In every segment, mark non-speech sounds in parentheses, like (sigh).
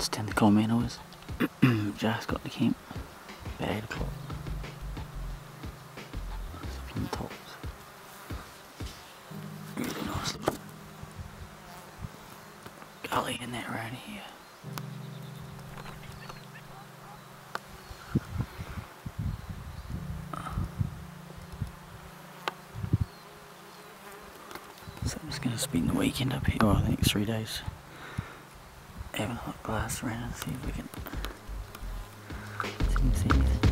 It's 10 to call me anyways. (clears throat) Just got the camp. About 8 o'clock. From the tops. Really nice little gully in that road here. So I'm just going to spend the weekend up here, or the next three days, having a hot glass around and see if we can see, if see anything.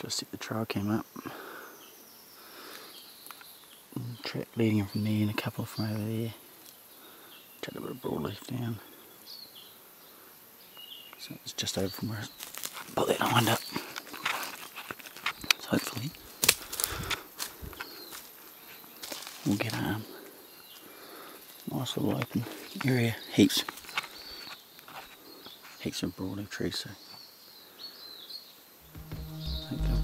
Just hit the trail cam up. Track leading from there and a couple from over there. Chuck a bit of broadleaf down. So it's just over from where I put that hind up. So hopefully we'll get um nice little open area. Heaps heaps of broadleaf trees so I'll get